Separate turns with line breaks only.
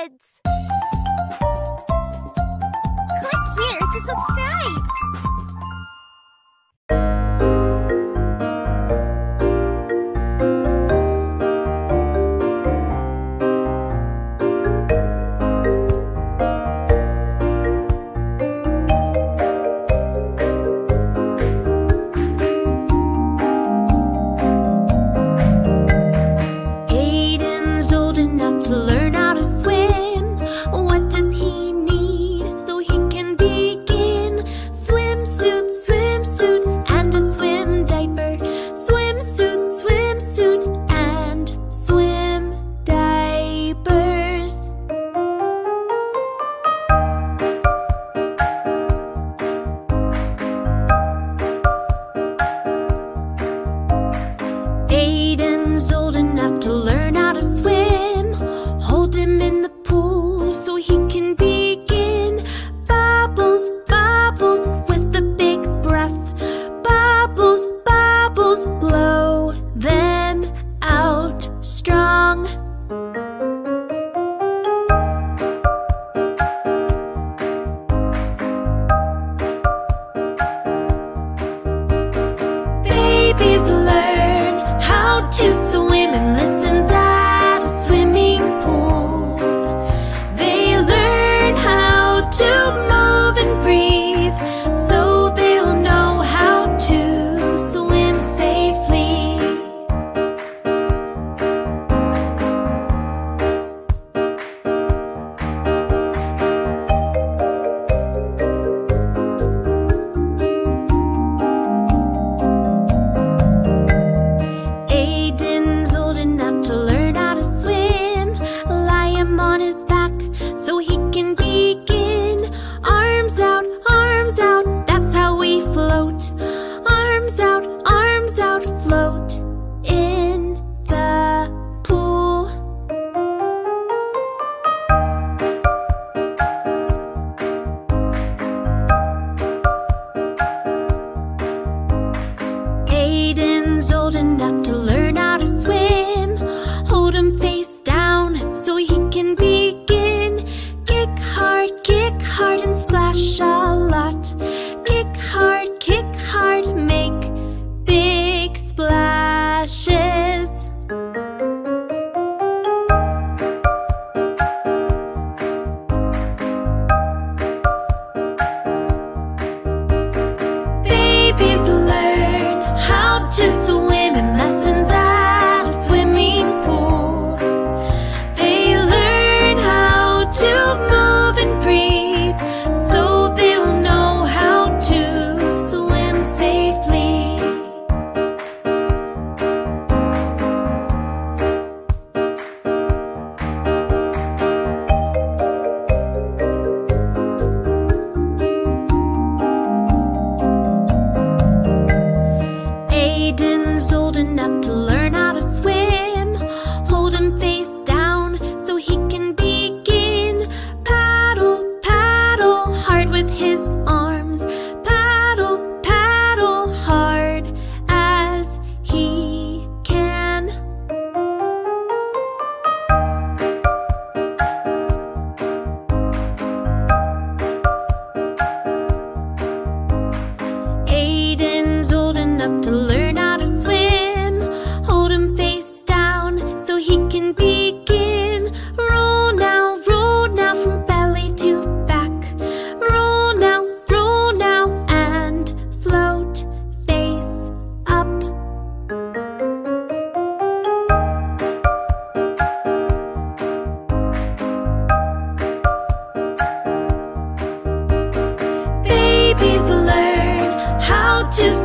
kids! just